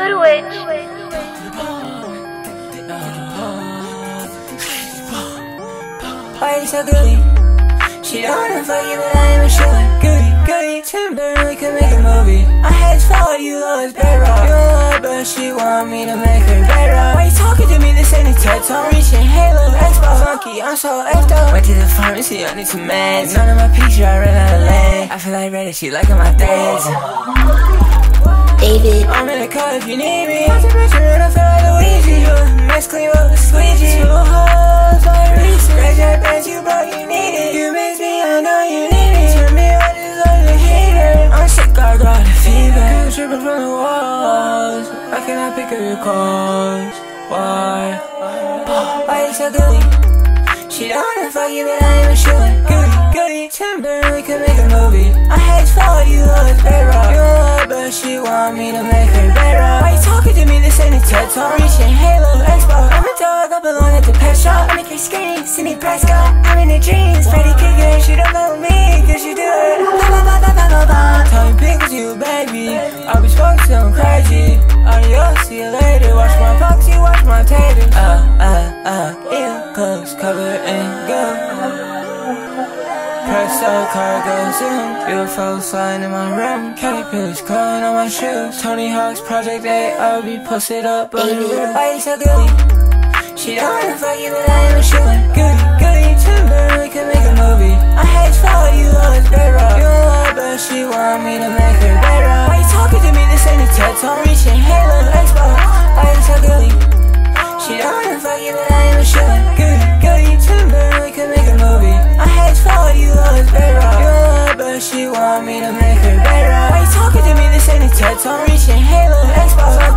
Good witch. You so gooey? She don't wanna fuck you, but I am a sure Goody, goody, timber, we could make a movie. I had to you, always bedrock. You love, but she want me to make her better Why you talking to me? This ain't a TED Talk. Reaching Halo, Xbox, funky, I'm so effed Went to the pharmacy, I need some meds. None of my picture, I ran out of lead I feel like Reddit, she liking my threads David. I'm in the car if you need me. Got your picture like Luigi Mess clean up with squeegee. Two hoes like you you need it. You miss me, I know you need me Turn me on just like heater. I'm sick, I got a fever. Tripping from the walls. I cannot pick up your calls. Why? Why you so gooey? She don't wanna fuck you, but I a sure. Goody, goody, timber, we could make a movie. I hate follow You Talk Reaching Halo, Xbox I'm a dog, I belong at the pet shop. I'm a kid scream, Sidney Prescott Press up, cargo zoom UFO flying in my room. Caterpillars crawling on my shoes Tony Hawk's Project 8 I'll be posted up on the roof. Why you so gooey? She don't wanna fuck you but I am a sure Goody, goody, timber, we could make a movie. I hate to follow you, always bedrock You don't love but she want me to make her better. Why you talking to me? This ain't a TED Talk. Reaching Halo, Xbox want me to make her better Why you talking to me? This ain't a TED Talk, reaching Halo, Xbox